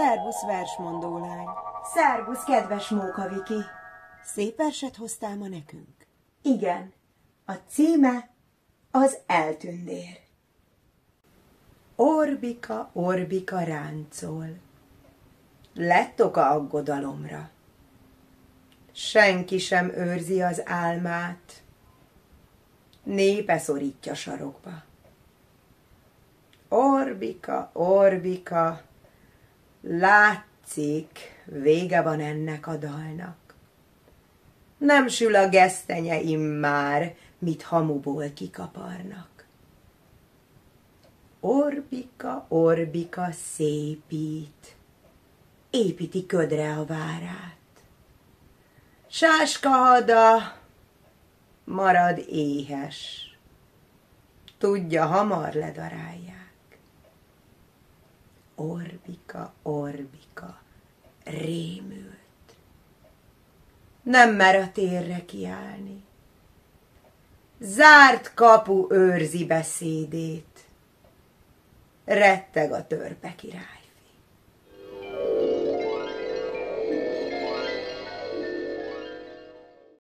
Szervusz, versmondó lány. Szervusz, kedves Móka Viki. Szép verset hoztál ma nekünk? Igen, a címe az eltündér. Orbika, orbika ráncol. Lett oka aggodalomra. Senki sem őrzi az álmát. Népe szorítja sarokba. Orbika, Orbika, látszik, vége van ennek a dalnak. Nem sül a gesztenye immár, mit hamuból kikaparnak. Orbika, Orbika szépít, építi ködre a várát. Sáska hada marad éhes, tudja, hamar ledarálják. Orbika, Orbika, rémült. Nem mer a térre kiállni. Zárt kapu őrzi beszédét. Retteg a törpe király